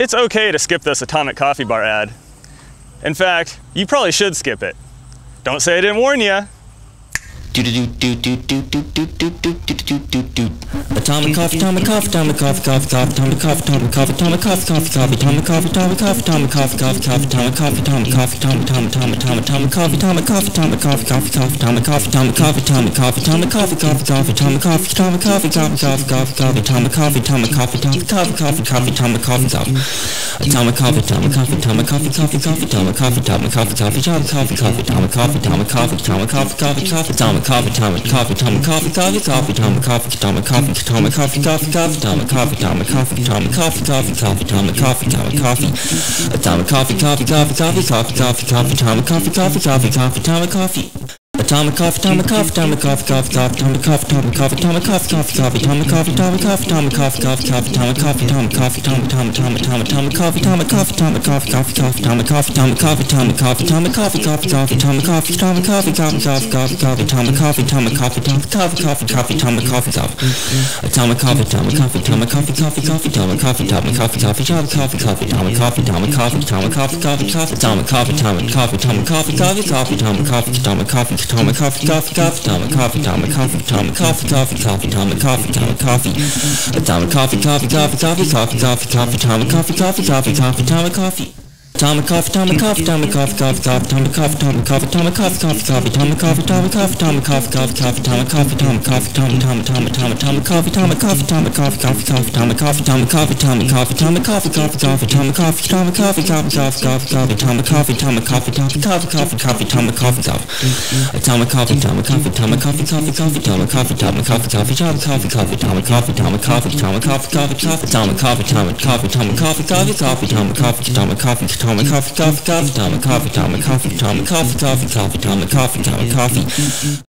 It's okay to skip this Atomic Coffee Bar ad. In fact, you probably should skip it. Don't say I didn't warn you. Atomic coffee, atomic coffee, atomic coffee, coffee, coffee, atomic coffee, atomic coffee, atomic coffee, coffee, coffee, atomic coffee, atomic coffee, atomic coffee, coffee, coffee, atomic coffee, atomic coffee, atomic, atomic, atomic, atomic, atomic coffee, atomic coffee, atomic coffee, coffee, coffee, atomic coffee, atomic coffee, atomic coffee, atomic coffee, coffee, coffee, atomic coffee, atomic coffee, coffee, coffee, coffee, coffee, atomic coffee, atomic coffee, atomic coffee, coffee, coffee, atomic coffee, coffee, atomic coffee, atomic coffee, atomic coffee, coffee, coffee, atomic coffee, atomic coffee, coffee, atomic coffee, coffee, atomic coffee, atomic coffee, atomic coffee, coffee, coffee, atomic coffee, atomic coffee, atomic coffee, coffee, coffee, atomic coffee, atomic coffee, atomic coffee, coffee, coffee, atomic coffee, atomic coffee, atomic coffee, coffee, coffee, atomic coffee, atomic coffee, atomic coffee, coffee, coffee, coffee, coffee, coffee, coffee, atomic coffee, coffee, coffee, coffee, atomic coffee. Atomic coffee, atomic coffee, atomic coffee, coffee, coffee, atomic coffee, atomic coffee, atomic coffee, coffee, coffee, atomic coffee, atomic coffee, atomic coffee, coffee, coffee, atomic coffee, atomic coffee, atomic, atomic, atomic, atomic, atomic coffee, atomic coffee, atomic coffee, coffee, coffee, atomic coffee, atomic coffee, atomic coffee, atomic coffee, coffee, coffee, atomic coffee, atomic coffee, coffee, coffee, coffee, coffee, atomic coffee, atomic coffee, atomic coffee, coffee, coffee, atomic coffee, coffee, atomic coffee, atomic coffee, atomic coffee, coffee, coffee, atomic coffee, atomic coffee, coffee, atomic coffee, coffee, atomic coffee, atomic coffee, atomic coffee, coffee, coffee, atomic coffee, atomic coffee, atomic coffee, coffee, coffee, atomic coffee, atomic coffee, atomic coffee, coffee, coffee, atomic coffee, atomic coffee, atomic coffee, coffee, coffee, atomic coffee, atomic coffee, atomic coffee, coffee, coffee, coffee, coffee, coffee, coffee, atomic coffee, coffee, coffee, coffee, coffee. Coffee, coffee, atomic coffee, coffee, coffee, coffee, atomic coffee, coffee, time and coffee, time with coffee, atomic coffee, atomic coffee, atomic coffee, time of coffee, coffee, atomic coffee, atomic coffee, atomic, atomic, atomic, atomic, atomic coffee, atomic coffee, atomic coffee, time, a coffee, time of coffee, atomic coffee, atomic coffee, atomic coffee, coffee, coffee, atomic coffee, atomic coffee, coffee, atomic coffee, coffee, atomic coffee, atomic coffee, atomic coffee, coffee, coffee, atomic coffee, atomic coffee, coffee, atomic coffee, coffee, coffee, atomic coffee, atomic coffee, atomic coffee, coffee, coffee, coffee, coffee, coffee, coffee, coffee, coffee, coffee, coffee, coffee, coffee, coffee, coffee, coffee.